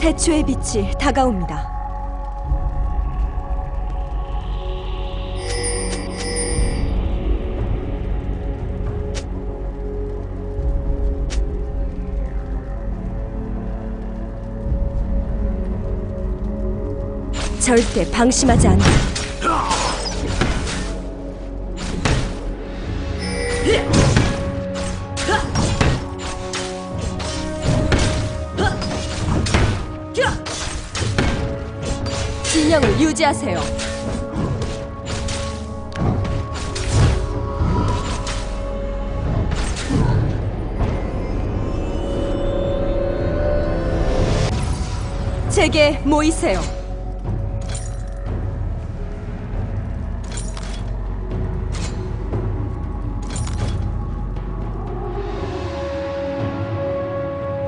태초의 빛이 다가옵니다. 절대 방심하지 않아. 진영을 유지하세요. 제게 모이세요.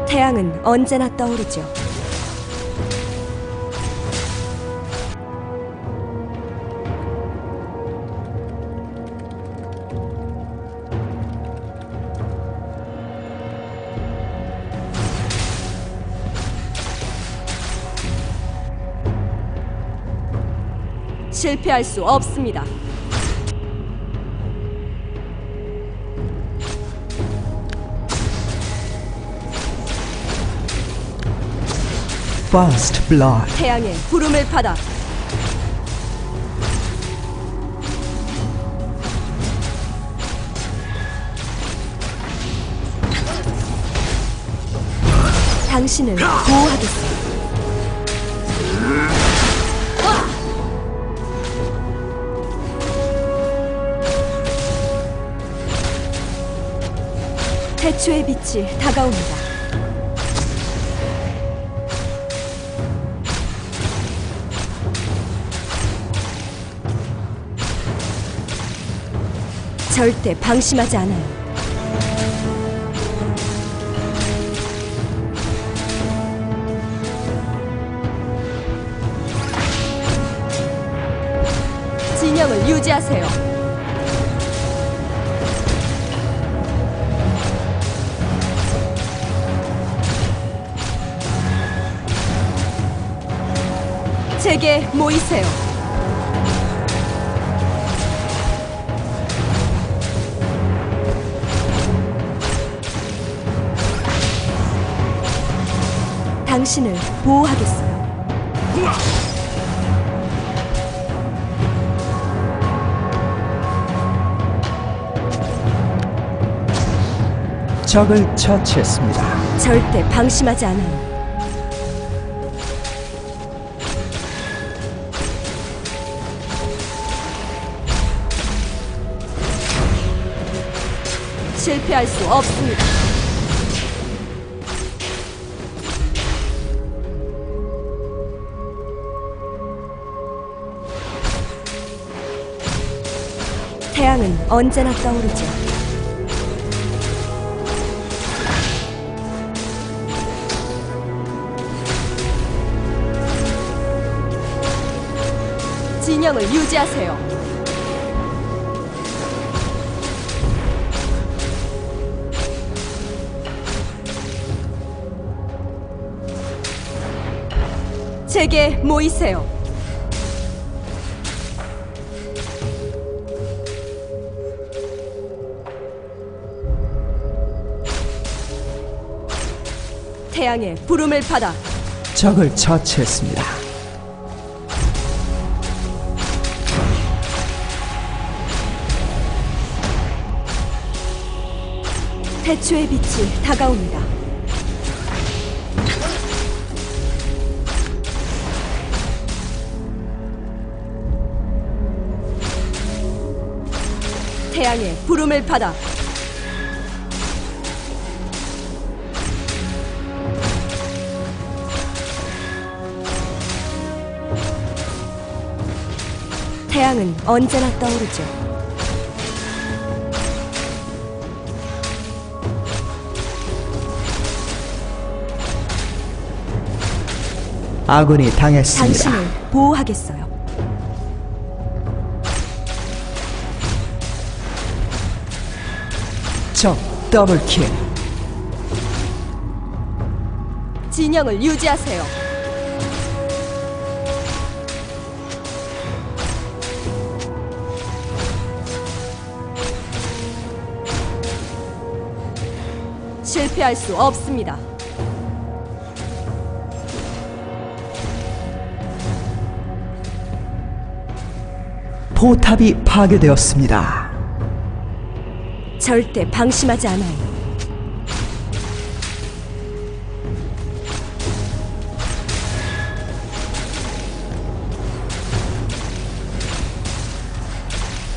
태양은 언제나 떠오르죠. 실패할 수 없습니다. First blood. 태양의 부름을 받아 당신을 보호하겠습니다. 태초의 빛이 다가옵니다. 절대 방심하지 않아요. 진영을 유지하세요. 제게 모이세요. 당신을 보호하겠어요. 적을 처치했습니다. 절대 방심하지 않아요. 실패할 수 없습니다. 태양은 언제나 떠오르죠. 진영을 유지하세요. 제게 모이세요. 태양의 부름을 받아 적을 처치했습니다. 태초의 빛이 다가옵니다. 태양의 부름을 받아 태양은 언제나 떠오르죠. 아군이 당했습니다. 당신을 보호하겠어요. 적 더블킬. 진영을 유지하세요. 실패할 수 없습니다. 포탑이 파괴되었습니다. 절대 방심하지 않아요.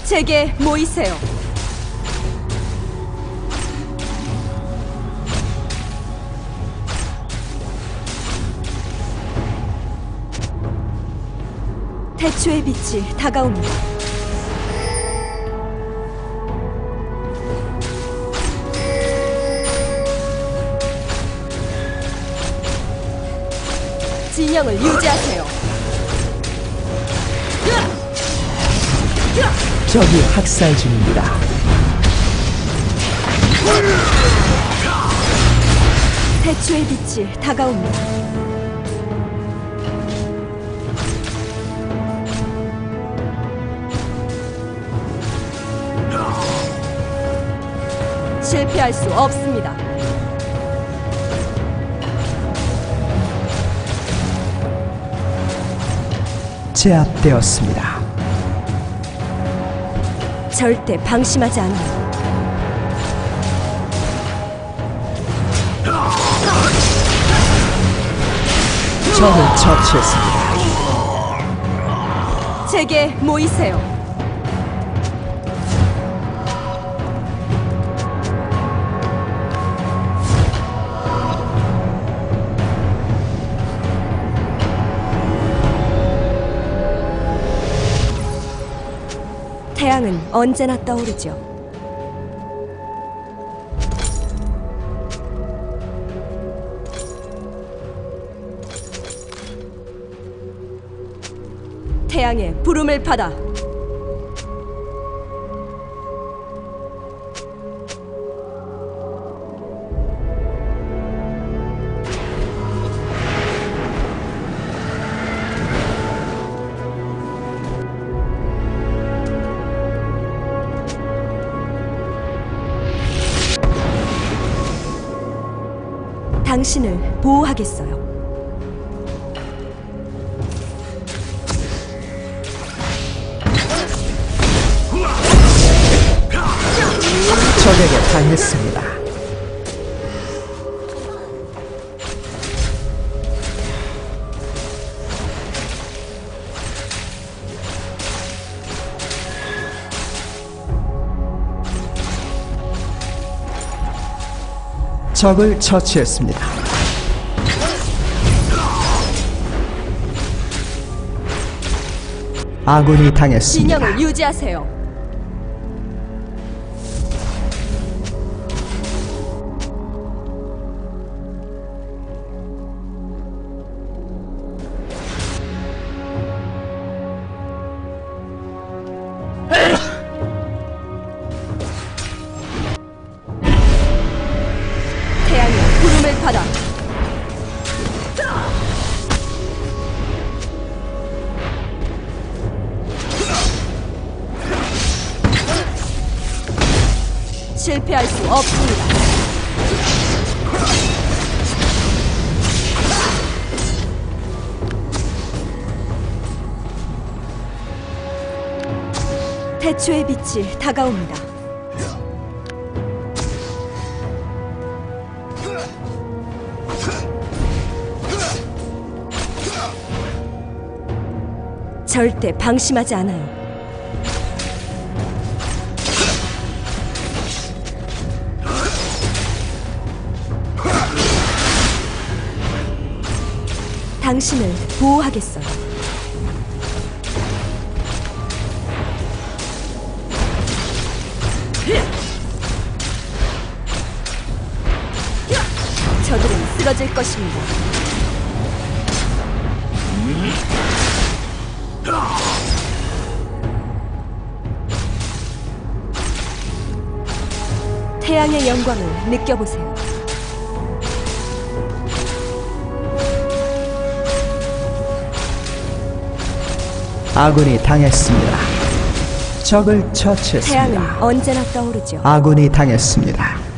제게 모이세요. 태초의 빛이 다가옵니다. 진영을 유지하세요. 적이 학살 중입니다. 태초의 빛이 다가옵니다. 실패할 수 없습니다. 제압되었습니다. 절대 방심하지 않아요. 적을 처치했습니다. 제게 모이세요. 태양은 언제나 떠오르죠. 태양의 부름을 받아 당신을 보호하겠어요. 적에게 당했습니다. 적을 처치했습니다. 아군이 당했습니다. 진영을 유지하세요. 태초의 빛이 다가옵니다. 절대 방심하지 않아요. 당신을 보호하겠어요. 이어질 것입니다. 태양의 영광을 느껴보세요. 아군이 당했습니다. 적을 처치했습니다. 태양은 언제나 떠오르죠. 아군이 당했습니다.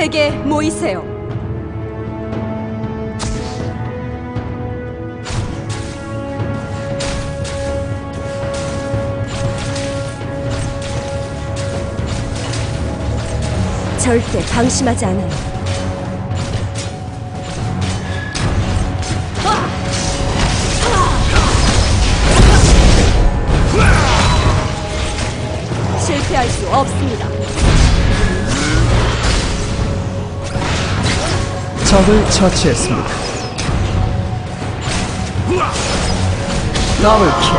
제게 모이세요. 절대 방심하지 않아요. 실패할 수 없습니다. 적을 처치했습니다. 더블킬.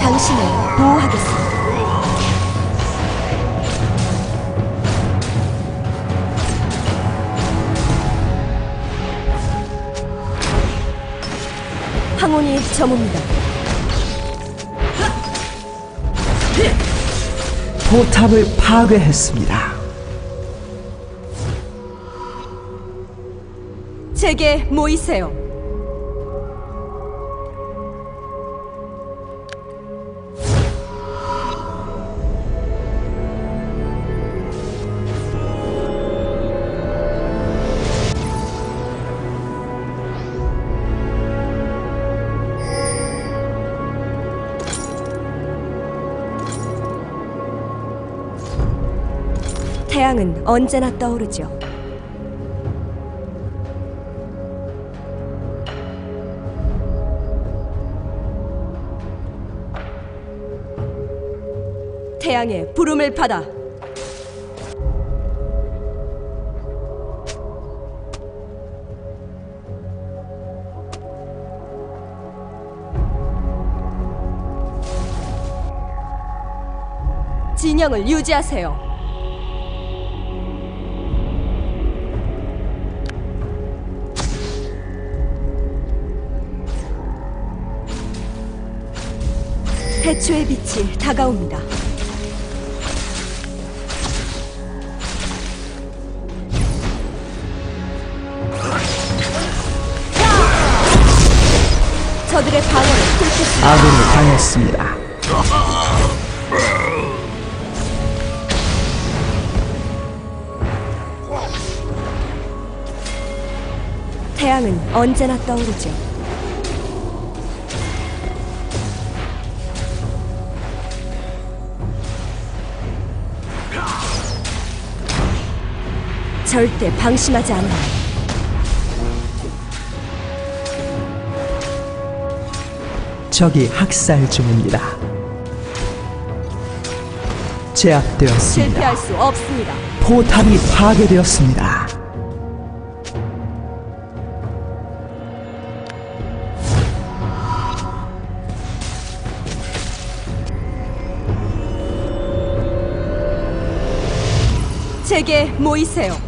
당신을 보호하겠습니다. 항온이 저뭅니다. 포탑을 파괴했습니다. 제게 모이세요. 태양은 언제나 떠오르죠. 양의 부름을 받아 진영을 유지하세요. 태초의 빛이 다가옵니다. 저들의 방어를 뚫겠습니다. 아군이 당했습니다. 태양은 언제나 떠오르죠. 절대 방심하지 않아요. 적이 학살 중입니다. 제압되었습니다. 실패할 수 없습니다. 포탑이 파괴되었습니다. 제게 모이세요.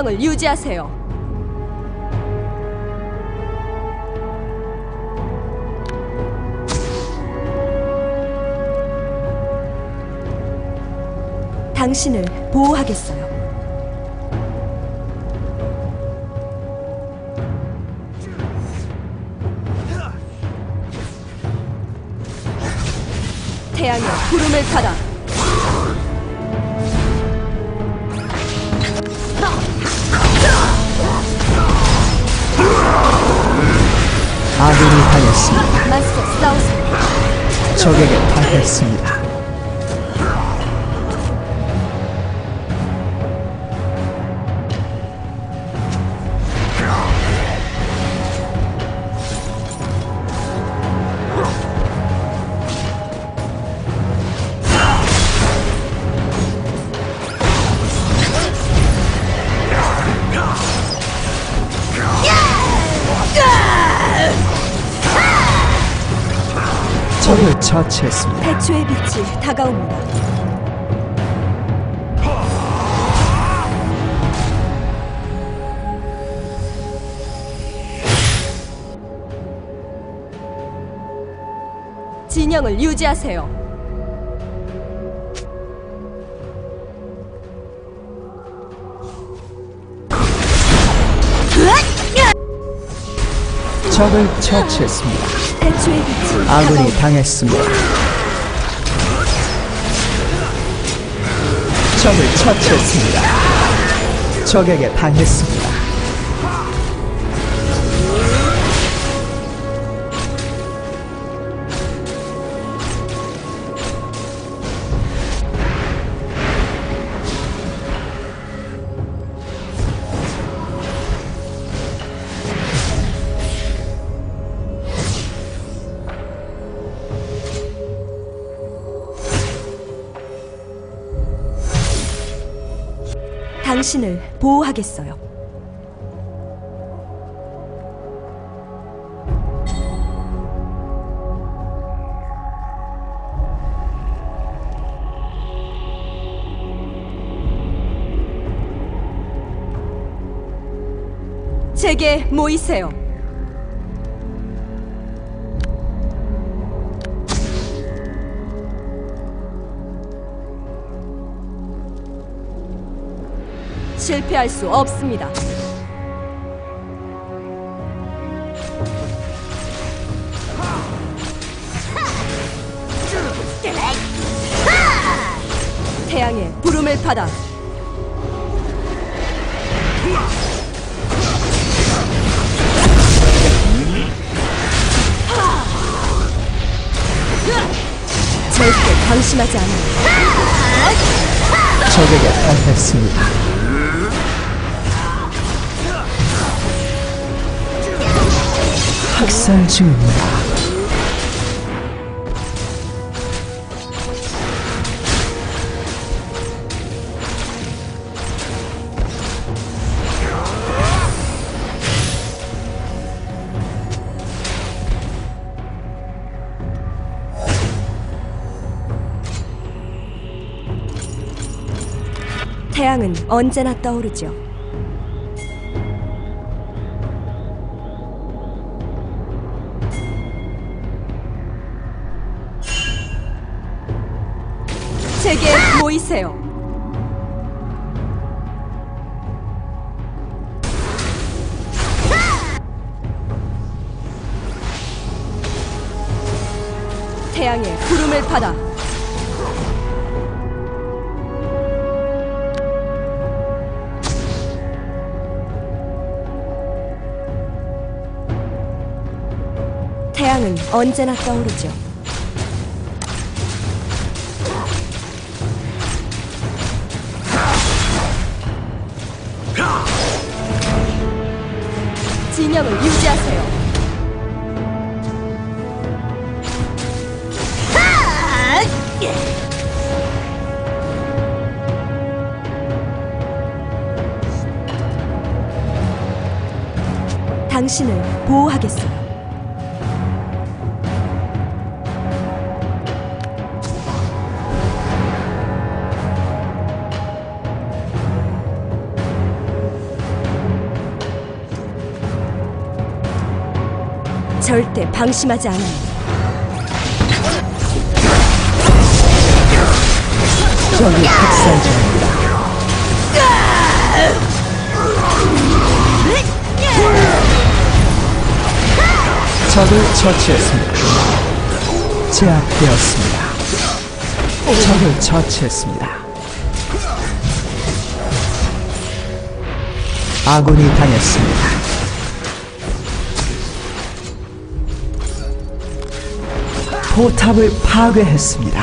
진영을 유지하세요. 당신을 보호하겠어요. 태양의 구름을 받아 아군이 당했습니다. 적에게 당했습니다. 처치했습니다. 태초의 빛이 다가옵니다. 진영을 유지하세요. 적을 처치했습니다. 아군이. 당했습니다. 적을 처치했습니다. 적에게 당했습니다. 당신을 보호하겠어요. 제게 모이세요. 실패할 수 없습니다. 태양의 부름을 받아 절대 방심하지 않아요. 적에게 당했습니다. 학살 중입니다. 태양은 언제나 떠오르죠. 태양은 언제나 떠오르죠. 진영을 유지하세요. 당신을 보호하겠어요. 절대 방심하지 않아요. 적이 학살 중입니다. 적을 처치했습니다. 제압되었습니다. 적을 처치했습니다. 아군이 당했습니다. 포탑을 파괴했습니다.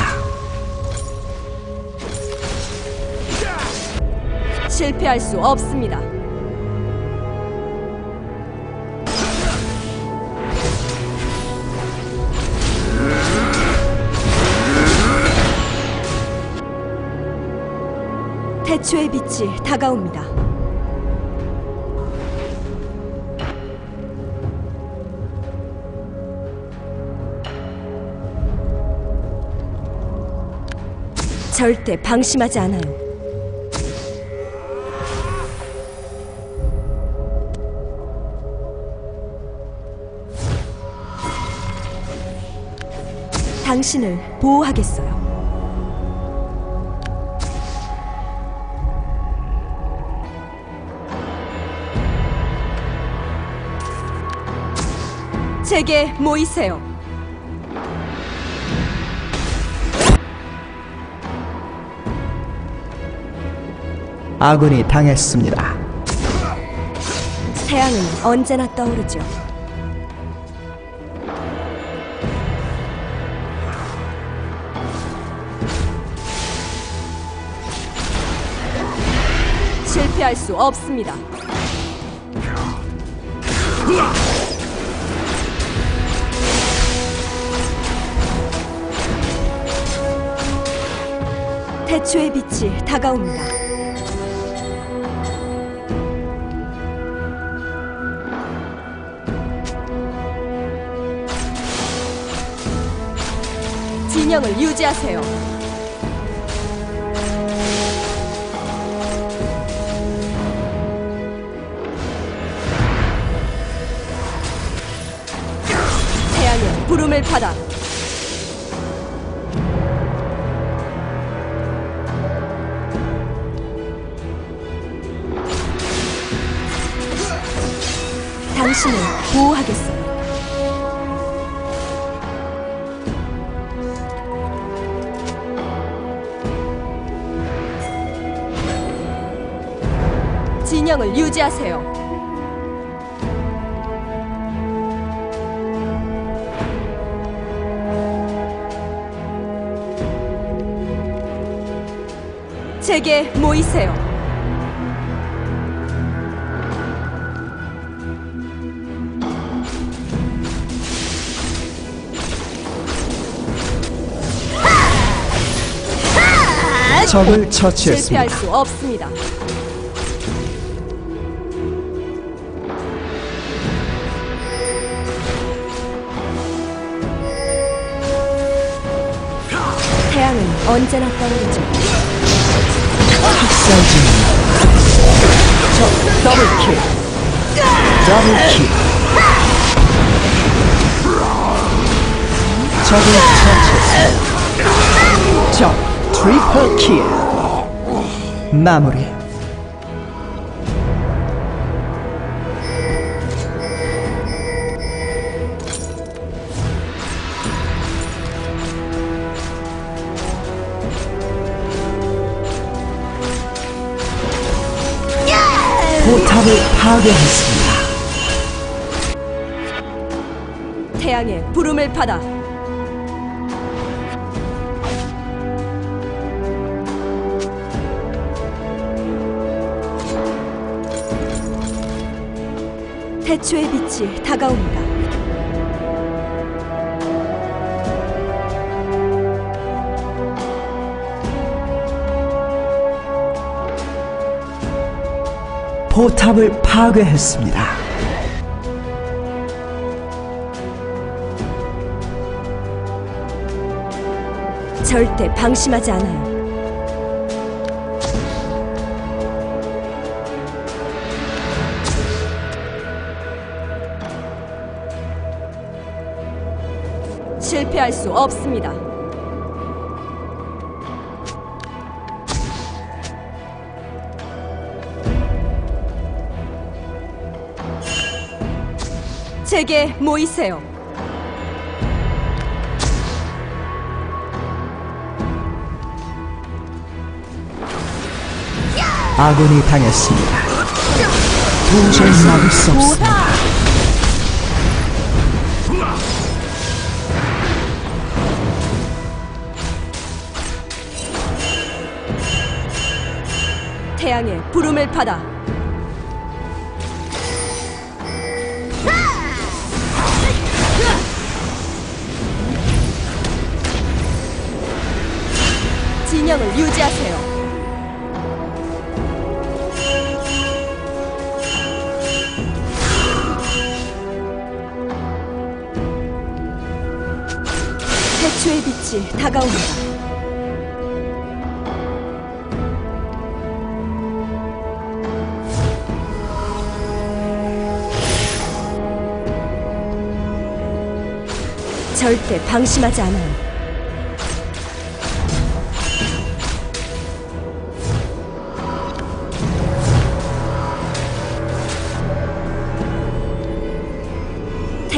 실패할 수 없습니다. 태초의 빛이 다가옵니다. 절대 방심하지 않아요. 당신을 보호하겠어요. 제게 모이세요. 아군이 당했습니다. 태양은 언제나 떠오르죠. 실패할 수 없습니다. 태초의 빛이 다가옵니다. 진영을 유지하세요. 태양의 부름을 받아 당신을 보호하겠어요. 진영을 유지하세요. 제게 모이세요. 적을 처치했습니다. 실패할 수 없습니다. 언제나. 학살 중입니다. 적 더블킬. 더블킬. 적을 처치했습니다. 적 트리플킬. 마무리. 파괴했습니다. 태양의 부름을 받아 태초의 빛이 다가옵니다. 포탑을 파괴했습니다. 절대 방심하지 않아요. 실패할 수 없습니다. 제게 모이세요. 아군이 당했습니다. 도저히 막을 수 없습니다. 태양의 부름을 받아 유지하세요. 태초의 빛이 다가옵니다. 절대 방심하지 않아요.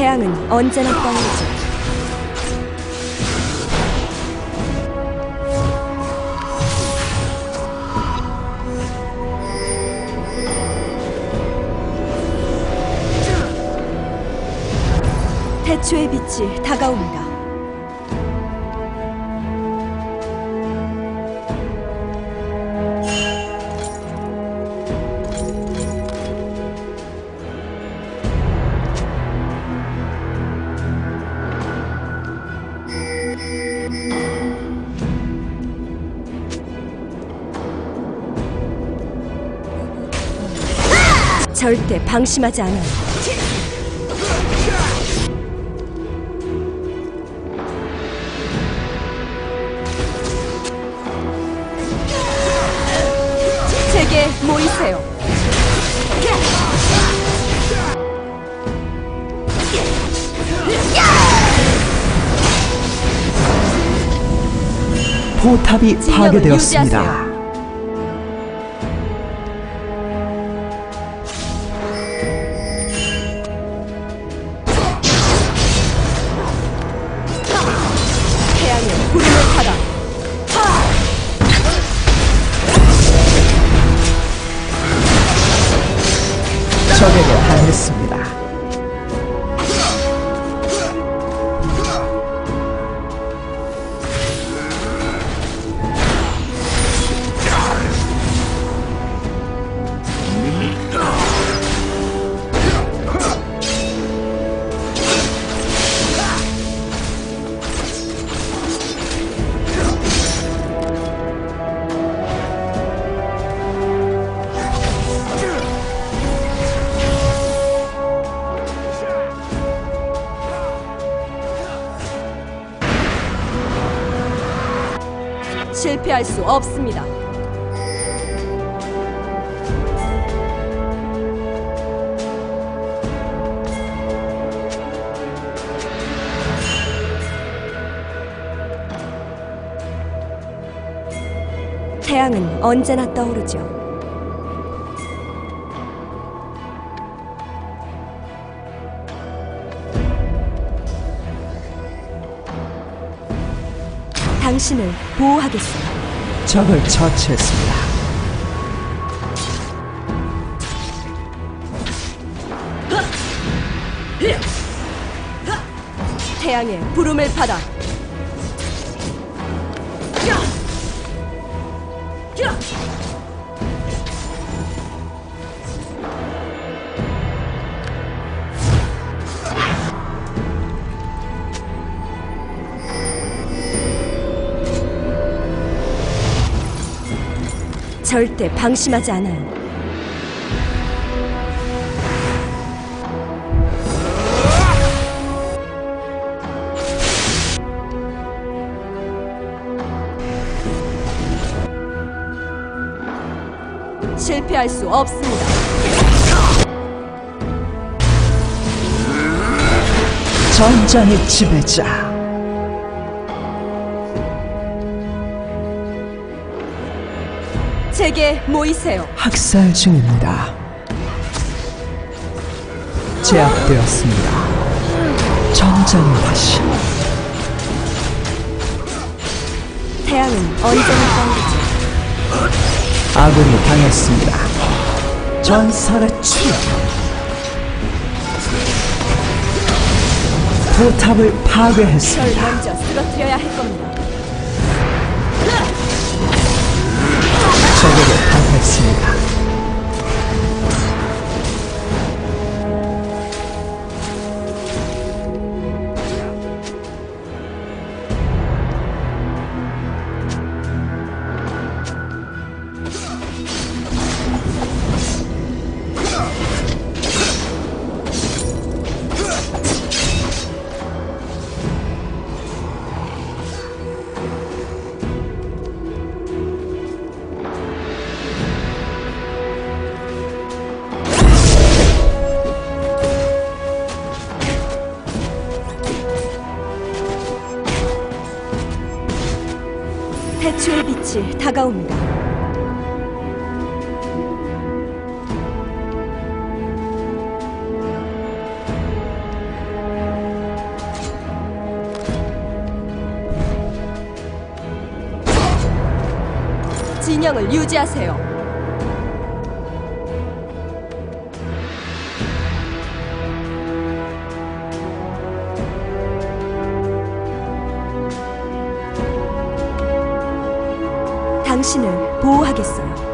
태양은 언제나 떠오르죠. 태초의 빛이 다가옵니다. 절대 방심하지 않아요. 제게 모이세요. 포탑이 파괴되었습니다. 실패할 수 없습니다. 태양은 언제나 떠오르죠. 당신을 보호하겠어요. 적을 처치했습니다. 태양의 부름을 받아. 절대 방심하지 않아요. 실패할 수 없습니다. 전장의 지배자. 제게 모이세요. 학살 중입니다. 제압되었습니다. 전장의 화신. 태양은 언제나 떠오르죠. 아군이 당했습니다. 전설의 추억. 포탑을 절 파괴했습니다. 먼저 쓰러뜨려야 할 겁니다. 당했습니다. 태초의 빛이 다가옵니다. 진영을 유지하세요. 보호하겠어요.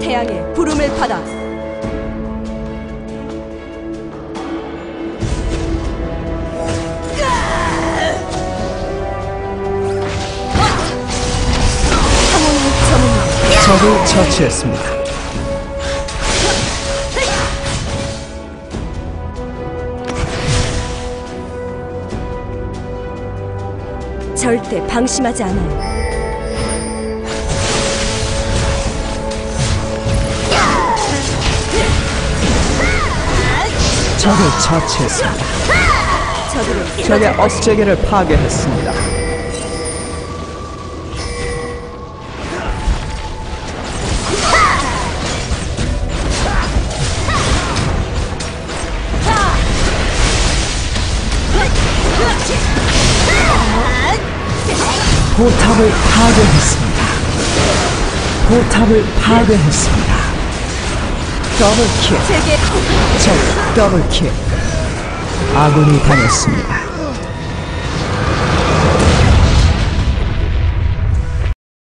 태양의 부름을 받아 적을 처치했습니다. 절대 방심하지 않아요. 적을 처치했습니다. 적의 억제기를 파괴했습니다. 포탑을 파괴했습니다. 포탑을 파괴했습니다. 더블킬, 제게 적 더블킬. 아군이 당했습니다.